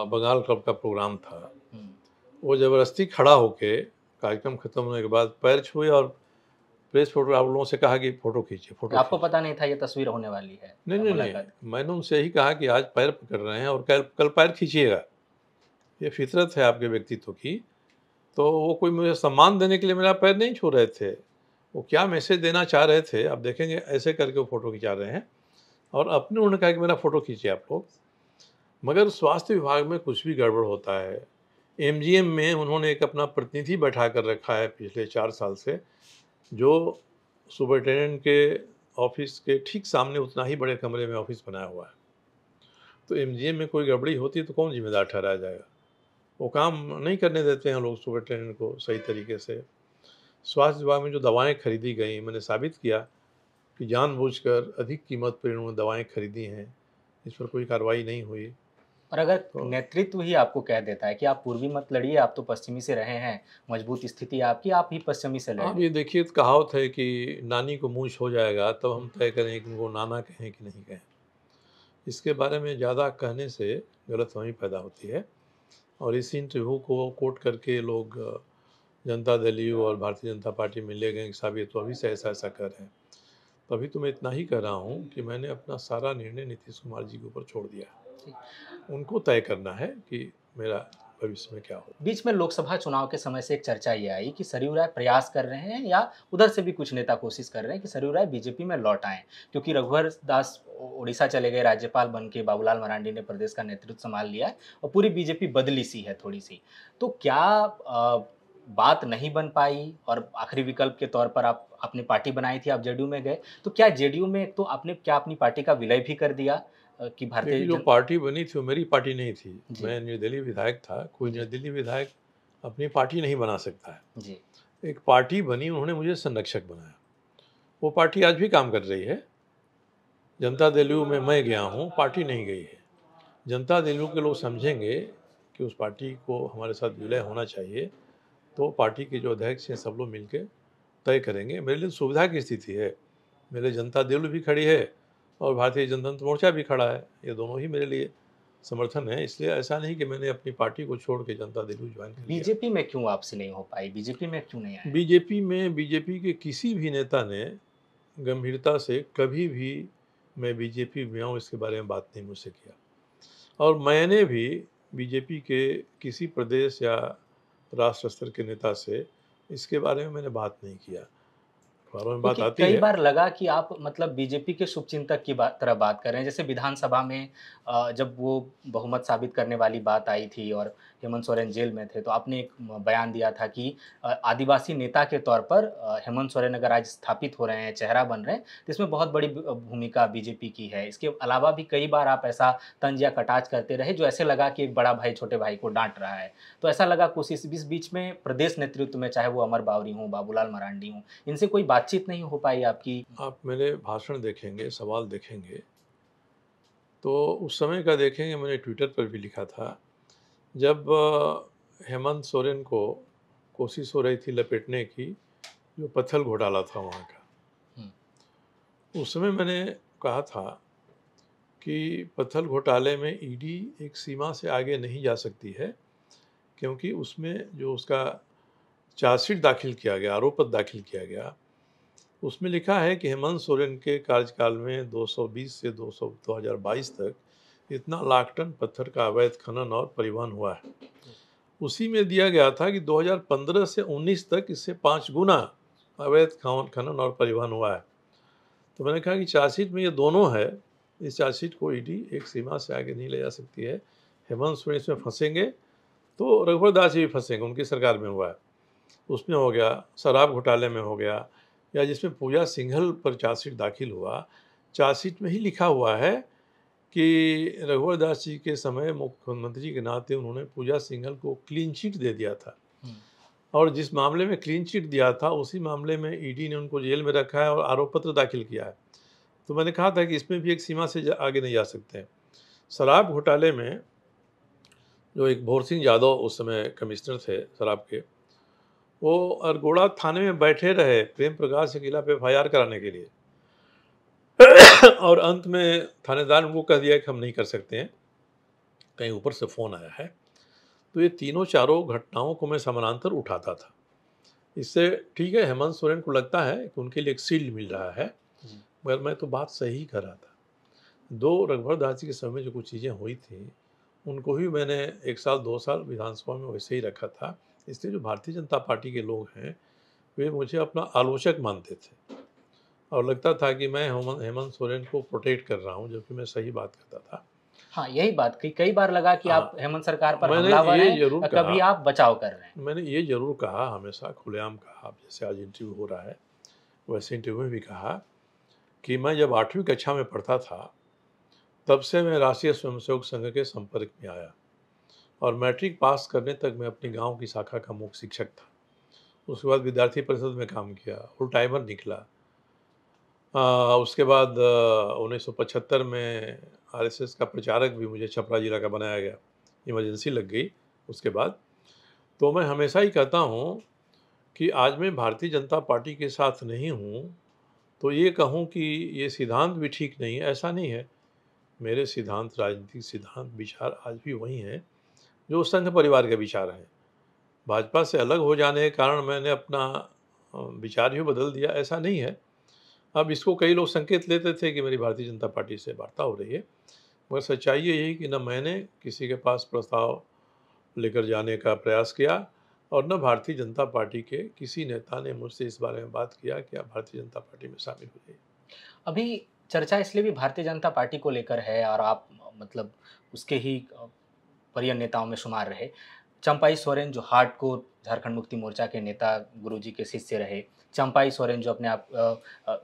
बंगाल क्लब का प्रोग्राम था हम्म। वो ज़बरदस्ती खड़ा होके कार्यक्रम खत्म होने के बाद पैर छुए और प्रेस फोटोग्राफर लोगों से कहा कि फ़ोटो खींचे फ़ोटो आपको पता नहीं था ये तस्वीर होने वाली है। नहीं नहीं नहीं मैंने उनसे यही कहा कि आज पैर पकड़ रहे हैं और कल कल पैर खींचिएगा। ये फितरत है आपके व्यक्तित्व की। तो वो कोई मुझे सम्मान देने के लिए मेरा पैर नहीं छू रहे थे। वो क्या मैसेज देना चाह रहे थे? आप देखेंगे ऐसे करके वो फ़ोटो खिंचा रहे हैं। और अपने उन्होंने कहा कि मेरा फ़ोटो खींचे आप लोग। मगर स्वास्थ्य विभाग में कुछ भी गड़बड़ होता है। एमजीएम में उन्होंने एक अपना प्रतिनिधि बैठा कर रखा है पिछले चार साल से। जो सुपरिटेंडेंट के ऑफ़िस के ठीक सामने उतना ही बड़े कमरे में ऑफ़िस बनाया हुआ है। तो एम में कोई गड़बड़ी होती तो कौन जिम्मेदार ठहराया जाएगा? वो काम नहीं करने देते हैं लोग सुपरिटेंडेंट को सही तरीके से। स्वास्थ्य विभाग में जो दवाएँ खरीदी गई, मैंने साबित किया कि जानबूझकर अधिक कीमत पर इन्होंने दवाएँ खरीदी हैं। इस पर कोई कार्रवाई नहीं हुई। और अगर तो, नेतृत्व ही आपको कह देता है कि आप पूर्वी मत लड़िए आप तो पश्चिमी से रहे हैं मज़बूत स्थिति आपकी आप ही पश्चिमी से लड़िए। आप ये देखिए कहावत है कि नानी को मूछ हो जाएगा तब तो हम तय करें कि उनको नाना कहें कि नहीं कहें। इसके बारे में ज़्यादा कहने से गलतफहमी पैदा होती है। और इसी इंटरव्यू को कोट करके लोग जनता दल यू और भारतीय जनता पार्टी में ले गए साबित तो अभी से ऐसा ऐसा कर रहे हैं। तो अभी तो मैं इतना ही कह रहा हूँ कि मैंने अपना सारा निर्णय नीतीश कुमार जी के ऊपर छोड़ दिया। उनको तय करना है कि मेरा भविष्य में क्या हो बीच में लोकसभा चुनाव के समय से एक चर्चा ये आई कि सरयू राय प्रयास कर रहे हैं या उधर से भी कुछ नेता कोशिश कर रहे हैं कि सरयू राय बीजेपी में लौट आए। क्योंकि रघुवर दास उड़ीसा चले गए राज्यपाल बन के बाबूलाल मरांडी ने प्रदेश का नेतृत्व संभाल लिया है और पूरी बीजेपी बदली सी है थोड़ी सी तो क्या आ, बात नहीं बन पाई और आखिरी विकल्प के तौर पर आप अपनी पार्टी बनाई थी आप जेडीयू में गए तो क्या जेडीयू में तो आपने क्या अपनी पार्टी का विलय भी कर दिया? कि भारतीय जो पार्टी बनी थी वो मेरी पार्टी नहीं थी। मैं निर्दलीय विधायक था कोई निर्दलीय विधायक अपनी पार्टी नहीं बना सकता है। जी। एक पार्टी बनी उन्होंने मुझे संरक्षक बनाया। वो पार्टी आज भी काम कर रही है। जनता दल में मैं गया हूँ पार्टी नहीं गई है। जनता दल के लोग समझेंगे कि उस पार्टी को हमारे साथ विलय होना चाहिए तो पार्टी के जो अध्यक्ष हैं सब लोग मिलकर तय करेंगे। मेरे लिए सुविधा की स्थिति है। मेरे जनता दल भी खड़ी है। और भारतीय जनतंत्र मोर्चा भी खड़ा है। ये दोनों ही मेरे लिए समर्थन है इसलिए ऐसा नहीं कि मैंने अपनी पार्टी को छोड़ के जनता दल ज्वाइन कर बीजेपी में क्यों आपसे नहीं हो पाई? बीजेपी में क्यों नहीं आया बीजेपी में बीजेपी के किसी भी नेता ने गंभीरता से कभी भी मैं बीजेपी में आऊँ इसके बारे में बात नहीं मुझसे किया। और मैंने भी बीजेपी के किसी प्रदेश या राष्ट्र स्तर के नेता से इसके बारे में मैंने बात नहीं किया। अखबारों में बात आती कई है। बार लगा कि आप मतलब बीजेपी के शुभचिंतक की बात तरह बात कर रहे हैं। जैसे विधानसभा में जब वो बहुमत साबित करने वाली बात आई थी और हेमंत सोरेन जेल में थे तो आपने एक बयान दिया था कि आदिवासी नेता के तौर पर हेमंत सोरेन अगर आज स्थापित हो रहे हैं चेहरा बन रहे हैं तो इसमें बहुत बड़ी भूमिका बीजेपी की है। इसके अलावा भी कई बार आप ऐसा तंज या कटाच करते रहे जो ऐसे लगा कि एक बड़ा भाई छोटे भाई को डांट रहा है। तो ऐसा लगा कोशिश इस बीच में प्रदेश नेतृत्व में चाहे वो अमर बावरी हूँ बाबूलाल मरांडी हूँ इनसे कोई बातचीत नहीं हो पाई आपकी आप मेरे भाषण देखेंगे सवाल देखेंगे तो उस समय का देखेंगे मैंने ट्विटर पर भी लिखा था जब हेमंत सोरेन को कोशिश हो रही थी लपेटने की जो पत्थल घोटाला था वहाँ का हम्म। उस समय मैंने कहा था कि पत्थल घोटाले में ईडी एक सीमा से आगे नहीं जा सकती है क्योंकि उसमें जो उसका चार्जशीट दाखिल किया गया आरोप पत्र दाखिल किया गया उसमें लिखा है कि हेमंत सोरेन के कार्यकाल में 220 से 200 2022 तक इतना लाख टन पत्थर का अवैध खनन और परिवहन हुआ है। उसी में दिया गया था कि 2015 से 19 तक इससे पाँच गुना अवैध खनन और परिवहन हुआ है। तो मैंने कहा कि चार्जशीट में ये दोनों है, इस चार्जशीट को ईडी एक सीमा से आगे नहीं ले जा सकती है। हेमंत सोरेन इसमें फंसेंगे तो रघुवर दास जी भी फंसेंगे, उनकी सरकार में हुआ है। उसमें हो गया, शराब घोटाले में हो गया या जिसमें पूजा सिंघल पर चार्जशीट दाखिल हुआ चार्जशीट में ही लिखा हुआ है कि रघुवर दास जी के समय मुख्यमंत्री के नाते उन्होंने पूजा सिंघल को क्लीन चिट दे दिया था। हम्म। और जिस मामले में क्लीन चिट दिया था उसी मामले में ईडी ने उनको जेल में रखा है और आरोप पत्र दाखिल किया है। तो मैंने कहा था कि इसमें भी एक सीमा से आगे नहीं जा सकते हैं। शराब घोटाले में जो एक भोर सिंह यादव उस समय कमिश्नर थे शराब के वो अरगोड़ा थाने में बैठे रहे प्रेम प्रकाश अकेला पे एफ़ कराने के लिए। और अंत में थानेदार उनको कह दिया कि हम नहीं कर सकते हैं। कहीं ऊपर से फ़ोन आया है। तो ये तीनों चारों घटनाओं को मैं समानांतर उठाता था। इससे ठीक है, हेमंत सोरेन को लगता है कि उनके लिए एक सील्ड मिल रहा है, मगर मैं तो बात सही कर रहा था। दो रघुवर दास जी के समय में जो कुछ चीज़ें हुई थी, उनको ही मैंने एक साल, दो साल विधानसभा में वैसे ही रखा था। इसलिए जो भारतीय जनता पार्टी के लोग हैं वे मुझे अपना आलोचक मानते थे। और लगता था कि मैं हेमंत सोरेन को प्रोटेक्ट कर रहा हूँ जबकि मैं सही बात करता था। हाँ यही बात कही कई बार लगा कि हाँ, आप हेमंत सरकार पर मैंने ये ज़रूर कभी आप बचाव कर रहे हैं। मैंने ये ज़रूर कहा हमेशा खुलेआम कहा जैसे आज इंटरव्यू हो रहा है वैसे इंटरव्यू में भी कहा कि मैं जब आठवीं कक्षा में पढ़ता था तब से मैं राष्ट्रीय स्वयंसेवक संघ के संपर्क में आया। और मैट्रिक पास करने तक मैं अपने गाँव की शाखा का मुख्य शिक्षक था। उसके बाद विद्यार्थी परिषद में काम किया फुल टाइमर निकला। आ, उसके बाद उन्नीस सौ पचहत्तर में आरएसएस का प्रचारक भी मुझे छपरा जिला का बनाया गया। इमरजेंसी लग गई उसके बाद। तो मैं हमेशा ही कहता हूँ कि आज मैं भारतीय जनता पार्टी के साथ नहीं हूँ तो ये कहूँ कि ये सिद्धांत भी ठीक नहीं है ऐसा नहीं है। मेरे सिद्धांत राजनीतिक सिद्धांत विचार आज भी वही हैं। जो संघ परिवार के विचार हैं। भाजपा से अलग हो जाने के कारण मैंने अपना विचार ही बदल दिया, ऐसा नहीं है। अब इसको कई लोग संकेत लेते थे कि मेरी भारतीय जनता पार्टी से वार्ता हो रही है। मगर सच्चाई ये यही कि न मैंने किसी के पास प्रस्ताव लेकर जाने का प्रयास किया और न भारतीय जनता पार्टी के किसी नेता ने मुझसे इस बारे में बात किया कि आप भारतीय जनता पार्टी में शामिल हो जाइए। अभी चर्चा इसलिए भी भारतीय जनता पार्टी को लेकर है और आप मतलब उसके ही वरीय नेताओं में शुमार रहे। चंपाई सोरेन जो हार्ड कोर झारखंड मुक्ति मोर्चा के नेता गुरुजी के शिष्य रहे। चंपाई सोरेन जो अपने आप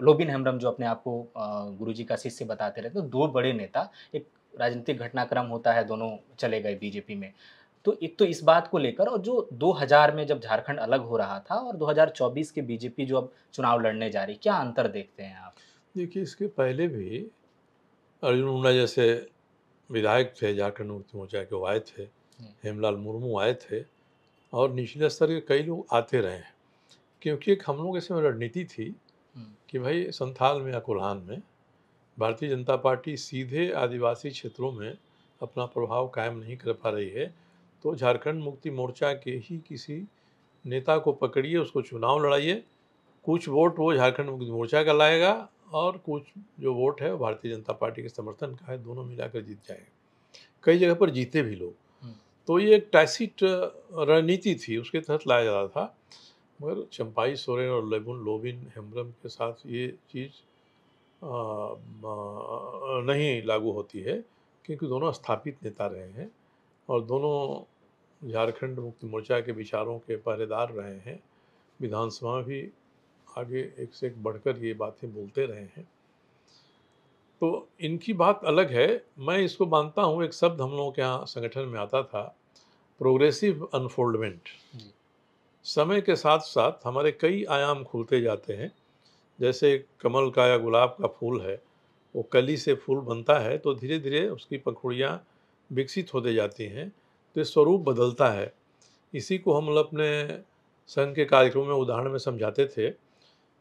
लोबिन हेम्ब्रम जो अपने आप को गुरुजी का शिष्य बताते रहे तो दो बड़े नेता, एक राजनीतिक घटनाक्रम होता है, दोनों चले गए बीजेपी में। तो एक तो इस बात को लेकर और जो 2000 में जब झारखंड अलग हो रहा था और 2024 के बीजेपी जो अब चुनाव लड़ने जा रही, क्या अंतर देखते हैं आप? देखिए, इसके पहले भी अर्जुन मुंडा जैसे विधायक थे झारखंड मुक्ति मोर्चा के वो आए थे हम्म। हेमलाल मुर्मू आए थे और निचले स्तर के कई लोग आते रहे हैं क्योंकि एक हम लोग ऐसे रणनीति थी हम्म। कि भाई संथाल में या कोल्हान में भारतीय जनता पार्टी सीधे आदिवासी क्षेत्रों में अपना प्रभाव कायम नहीं कर पा रही है तो झारखंड मुक्ति मोर्चा के ही किसी नेता को पकड़िए उसको चुनाव लड़ाइए कुछ वोट वो झारखंड मुक्ति मोर्चा का लाएगा और कुछ जो वोट है भारतीय जनता पार्टी के समर्थन का है दोनों मिलाकर जीत जाएगा कई जगह पर जीते भी लोग। हम्म। तो ये एक टैसिट रणनीति थी उसके तहत लाया जा रहा था। मगर चंपाई सोरेन और लेबुन लोबिन हेम्ब्रम के साथ ये चीज़ नहीं लागू होती है क्योंकि दोनों स्थापित नेता रहे हैं और दोनों झारखंड मुक्ति मोर्चा के विचारों के पहरेदार रहे हैं। विधानसभा भी आगे एक से एक बढ़कर ये बातें बोलते रहे हैं। तो इनकी बात अलग है। मैं इसको मानता हूँ एक शब्द हम लोगों के यहाँ संगठन में आता था प्रोग्रेसिव अनफोल्डमेंट समय के साथ साथ हमारे कई आयाम खुलते जाते हैं। जैसे कमल का या गुलाब का फूल है वो कली से फूल बनता है तो धीरे धीरे उसकी पखुड़ियाँ विकसित होते जाती हैं तो स्वरूप बदलता है। इसी को हम अपने संघ के कार्यक्रम में उदाहरण में समझाते थे।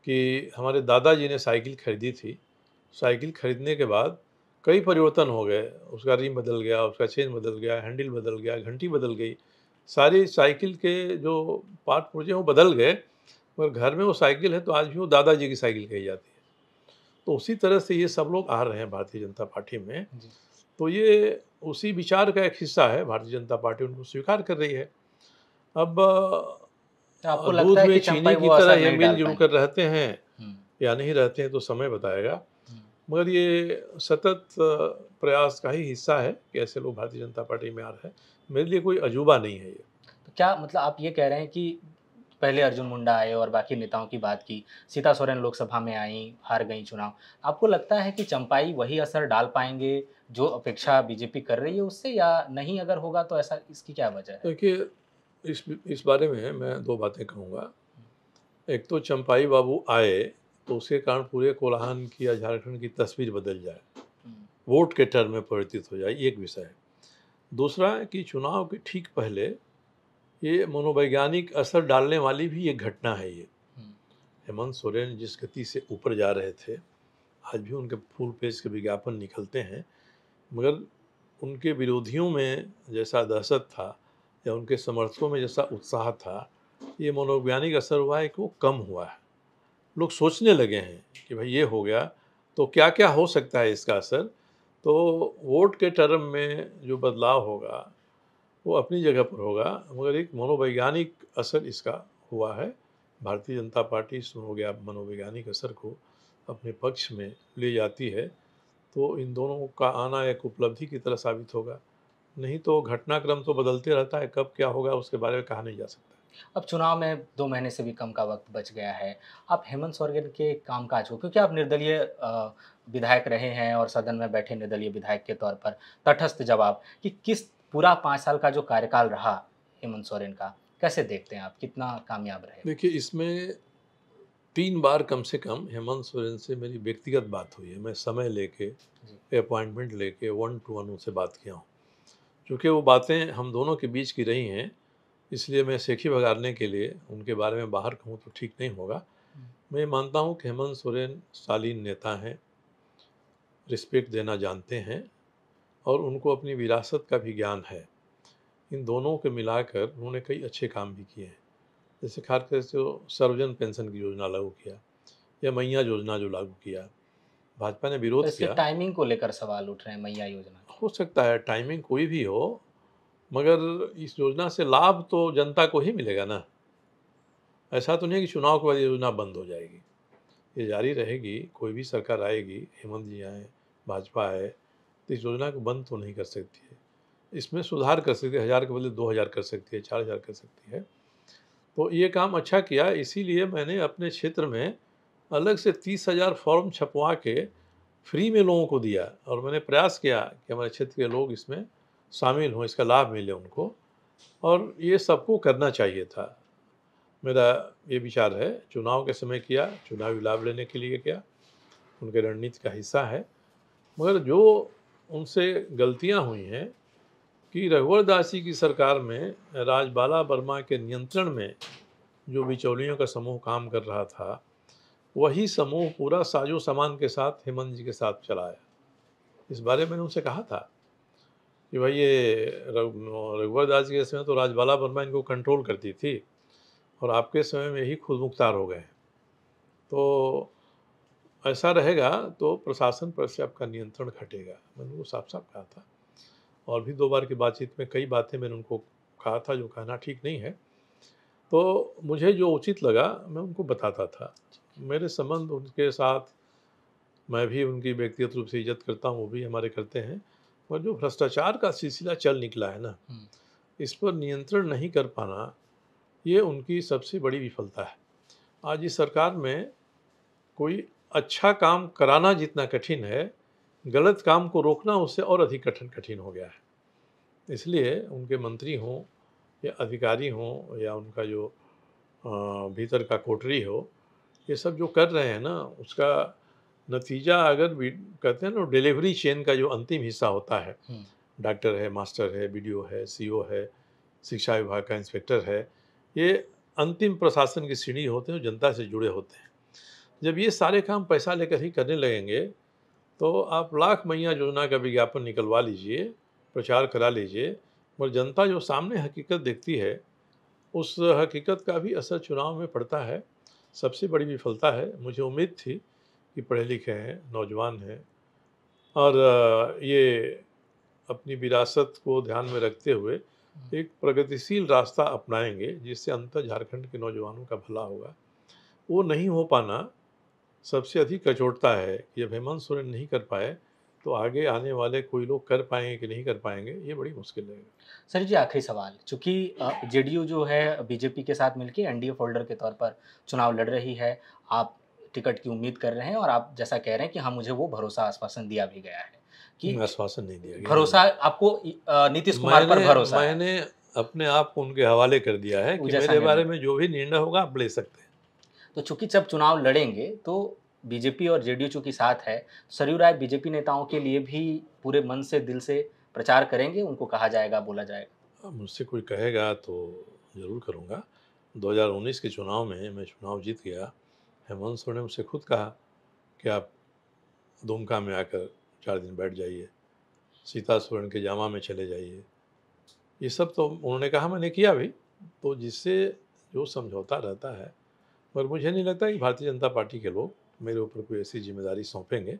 कि हमारे दादाजी ने साइकिल खरीदी थी। साइकिल खरीदने के बाद कई परिवर्तन हो गए। उसका रिम बदल गया उसका चेन बदल गया हैंडल बदल गया घंटी बदल गई। सारी साइकिल के जो पार्ट पुर्जे वो बदल गए मगर घर में वो साइकिल है तो आज भी वो दादाजी की साइकिल कही जाती है। तो उसी तरह से ये सब लोग आ रहे हैं भारतीय जनता पार्टी में। तो ये उसी विचार का एक हिस्सा है भारतीय जनता पार्टी उनको स्वीकार कर रही है। अब आपको लगता है कि चीनी की तरह ये मिलजुल पाएँगे? कर रहते हैं हम्म, या नहीं रहते हैं तो समय बताएगा। हम्म। मगर ये सतत प्रयास का ही हिस्सा है कि ऐसे लोग भारतीय जनता पार्टी में आ रहे हैं। मेरे लिए कोई अजूबा नहीं है ये। तो क्या मतलब आप ये कह रहे हैं कि पहले अर्जुन मुंडा आए और बाकी नेताओं की बात की सीता सोरेन लोकसभा में आई हार गई चुनाव। आपको लगता है कि चंपाई वही असर डाल पाएँगे जो अपेक्षा बीजेपी कर रही है उससे या नहीं? अगर होगा तो ऐसा इसकी क्या वजह है? देखिए इस इस बारे में मैं दो बातें कहूँगा। एक तो चंपाई बाबू आए तो उसके कारण पूरे कोल्हान की या झारखंड की तस्वीर बदल जाए। हम्म, वोट के टर्म में परिवर्तित हो जाए एक विषय। है दूसरा कि चुनाव के ठीक पहले ये मनोवैज्ञानिक असर डालने वाली भी एक घटना है ये। हम्म, हेमंत सोरेन जिस गति से ऊपर जा रहे थे आज भी उनके फुल पेज के विज्ञापन निकलते हैं मगर उनके विरोधियों में जैसा दहशत था या उनके समर्थकों में जैसा उत्साह था, ये मनोवैज्ञानिक असर हुआ है कि वो कम हुआ है। लोग सोचने लगे हैं कि भाई ये हो गया तो क्या क्या हो सकता है इसका असर? तो वोट के टर्म में जो बदलाव होगा, वो अपनी जगह पर होगा, मगर एक मनोवैज्ञानिक असर इसका हुआ है। भारतीय जनता पार्टी इस मनोवैज्ञा, मनोवैज्ञानिक असर को अपने पक्ष में ले जाती है तो इन दोनों का आना एक उपलब्धि की तरह साबित होगा। नहीं तो घटनाक्रम तो बदलते रहता है कब क्या होगा उसके बारे में कहा नहीं जा सकता। अब चुनाव में दो महीने से भी कम का वक्त बच गया है। आप हेमंत सोरेन के कामकाज को क्योंकि आप निर्दलीय विधायक रहे हैं और सदन में बैठे निर्दलीय विधायक के तौर पर तटस्थ जवाब कि किस पूरा पाँच साल का जो कार्यकाल रहा हेमंत सोरेन का कैसे देखते हैं आप? कितना कामयाब रहे? देखिए इसमें तीन बार कम से कम हेमंत सोरेन से मेरी व्यक्तिगत बात हुई है। मैं समय लेके अपॉइंटमेंट लेके वन टू वन उनसे बात किया हूँ। क्योंकि वो बातें हम दोनों के बीच की रही हैं इसलिए मैं सेखी भगाड़ने के लिए उनके बारे में बाहर कहूँ तो ठीक नहीं होगा। मैं मानता हूँ कि हेमंत सोरेन शालीन नेता हैं रिस्पेक्ट देना जानते हैं और उनको अपनी विरासत का भी ज्ञान है। इन दोनों के मिलाकर उन्होंने कई अच्छे काम भी किए हैं। जैसे खासकर से जो सर्वजन पेंशन की योजना लागू किया या मैया योजना जो लागू किया। भाजपा ने तो विरोध इसके किया। टाइमिंग को लेकर सवाल उठ रहे हैं मैया योजना। हो सकता है टाइमिंग कोई भी हो, मगर इस योजना से लाभ तो जनता को ही मिलेगा ना। ऐसा तो नहीं है कि चुनाव के बाद ये योजना बंद हो जाएगी। ये जारी रहेगी, कोई भी सरकार आएगी, हेमंत जी आए, भाजपा आए तो इस योजना को बंद तो नहीं कर सकती है। इसमें सुधार कर सकती है, हज़ार के बदले दो हज़ार कर सकती है, चार हज़ार कर सकती है। तो ये काम अच्छा किया, इसीलिए मैंने अपने क्षेत्र में अलग से तीस हज़ार फॉर्म छपवा के फ्री में लोगों को दिया और मैंने प्रयास किया कि हमारे क्षेत्र के लोग इसमें शामिल हों, इसका लाभ मिले उनको। और ये सबको करना चाहिए था। मेरा ये विचार है, चुनाव के समय किया, चुनावी लाभ लेने के लिए किया। उनके रणनीति का हिस्सा है। मगर जो उनसे गलतियाँ हुई हैं कि रघुवर दासी की सरकार में राजबाला वर्मा के नियंत्रण में जो बिचौलियों का समूह काम कर रहा था वही समूह पूरा साजो सामान के साथ हेमंत जी के साथ चलाया इस बारे में मैंने उनसे कहा था कि भाई ये रघु- रघुवर दास के समय तो राजबाला वर्मा इनको कंट्रोल करती थी और आपके समय में ही खुद मुख्तार हो गए तो ऐसा रहेगा तो प्रशासन पर से आपका नियंत्रण घटेगा। मैंने उनको साफ़ साफ़ कहा था और भी दो बार की बातचीत में कई बातें मैंने उनको कहा था जो कहना ठीक नहीं है। तो मुझे जो उचित लगा मैं उनको बताता था। मेरे संबंध उनके साथ मैं भी उनकी व्यक्तिगत रूप से इज़्ज़त करता हूँ वो भी हमारे करते हैं। और जो भ्रष्टाचार का सिलसिला चल निकला है ना हम्म। इस पर नियंत्रण नहीं कर पाना ये उनकी सबसे बड़ी विफलता है। आज इस सरकार में कोई अच्छा काम कराना जितना कठिन है गलत काम को रोकना उससे और अधिक कठिन कठिन हो गया है। इसलिए उनके मंत्री हों या अधिकारी हों या उनका जो भीतर का कोटरी हो ये सब जो कर रहे हैं ना उसका नतीजा अगर कहते हैं ना डिलीवरी चेन का जो अंतिम हिस्सा होता है हम्म। डॉक्टर है मास्टर है बी है सी है शिक्षा विभाग का इंस्पेक्टर है ये अंतिम प्रशासन की सीढ़ी होते हैं जनता से जुड़े होते हैं जब ये सारे काम पैसा लेकर ही करने लगेंगे तो आप लाख मैया योजना का विज्ञापन निकलवा लीजिए प्रचार करा लीजिए मगर जनता जो सामने हकीकत देखती है उस हकीकत का भी असर चुनाव में पड़ता है सबसे बड़ी विफलता है मुझे उम्मीद थी कि पढ़े लिखे हैं नौजवान हैं। और ये अपनी विरासत को ध्यान में रखते हुए एक प्रगतिशील रास्ता अपनाएँगे जिससे अंतर झारखंड के नौजवानों का भला होगा। वो नहीं हो पाना सबसे अधिक कचोटता है कि जब हेमंत सोरेन नहीं कर पाए तो आगे आने वाले कोई लोग कर पाएँगे कि नहीं कर पाएँगे ये बड़ी मुश्किल है। सर जी आखिरी सवाल चूँकि जेडीयू जो है बीजेपी के साथ मिलकर एनडीए फोल्डर के तौर पर चुनाव लड़ रही है आप टिकट की उम्मीद कर रहे हैं और आप जैसा कह रहे हैं कि हाँ मुझे वो भरोसा आश्वासन दिया भी गया है कि आश्वासन नहीं दिया गया। भरोसा आपको नीतीश कुमार पर भरोसा मैंने अपने आप को उनके हवाले कर दिया है कि मेरे बारे में जो भी निर्णय होगा आप ले सकते हैं। तो चूँकि जब चुनाव लड़ेंगे तो बीजेपी और जेडीयू चूँकि साथ है सरयू राय बीजेपी नेताओं के लिए भी पूरे मन से, दिल से प्रचार करेंगे, उनको कहा जाएगा, बोला जाएगा। मुझसे कोई कहेगा तो ज़रूर करूँगा। 2019 के चुनाव में मैं चुनाव जीत गया, हेमंत सोरेन ने मुझसे खुद कहा कि आप दुमका में आकर चार दिन बैठ जाइए, सीता सोरेन के जामा में चले जाइए। ये सब तो उन्होंने कहा, मैंने किया भी तो जिससे जो समझौता रहता है मगर मुझे नहीं लगता कि भारतीय जनता पार्टी के लोग मेरे ऊपर कोई ऐसी ज़िम्मेदारी सौंपेंगे,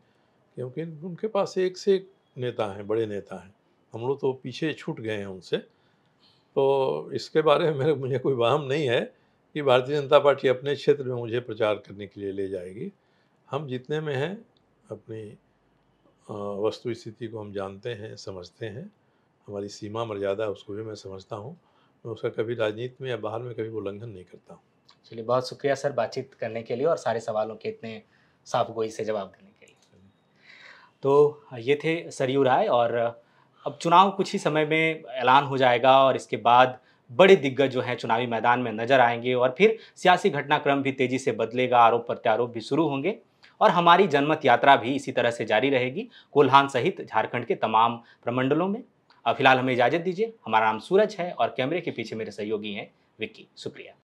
क्योंकि उनके पास एक से एक नेता हैं, बड़े नेता हैं। हम लोग तो पीछे छूट गए हैं उनसे। तो इसके बारे में मेरे, मुझे कोई वाहम नहीं है कि भारतीय जनता पार्टी अपने क्षेत्र में मुझे प्रचार करने के लिए ले जाएगी। हम जितने में हैं, अपनी वस्तु स्थिति को हम जानते हैं, समझते हैं। हमारी सीमा मर्यादा उसको भी मैं समझता हूँ। मैं उसका कभी राजनीति में या बाहर में कभी उल्लंघन नहीं करता हूँ। चलिए, बहुत शुक्रिया सर बातचीत करने के लिए और सारे सवालों के इतने साफ़ गोई से जवाब देने के लिए। तो ये थे सरयू राय और अब चुनाव कुछ ही समय में ऐलान हो जाएगा और इसके बाद बड़े दिग्गज जो हैं चुनावी मैदान में नज़र आएँगे और फिर सियासी घटनाक्रम भी तेज़ी से बदलेगा, आरोप प्रत्यारोप भी शुरू होंगे और हमारी जनमत यात्रा भी इसी तरह से जारी रहेगी कोल्हान सहित झारखंड के तमाम प्रमंडलों में। अब फ़िलहाल हमें इजाज़त दीजिए, हमारा नाम सूरज है और कैमरे के पीछे मेरे सहयोगी हैं विक्की। शुक्रिया।